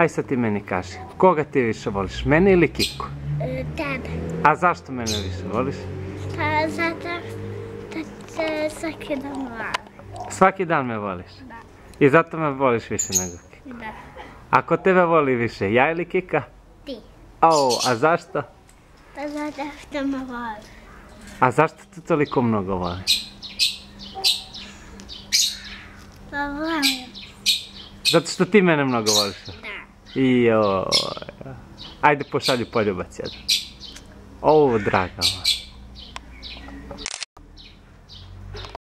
Aj sad ti meni kaži, koga ti više voliš, mene ili Kiku? E, Tebe. A zašto mene više voliš? Pa zato da te svaki dan volim. Svaki dan me voliš. Da. I zato me voliš više nego Kiku. Da. Ako tebe voli više, ja ili Kika? Ti. O, a zašto? Pa zato što me voli. A zašto te toliko mnogo voliš? Pa volim. Zato što ti mene mnogo voliš. Da. I joj. Ajde pošalji poljubac jedan. Ovo draga moja.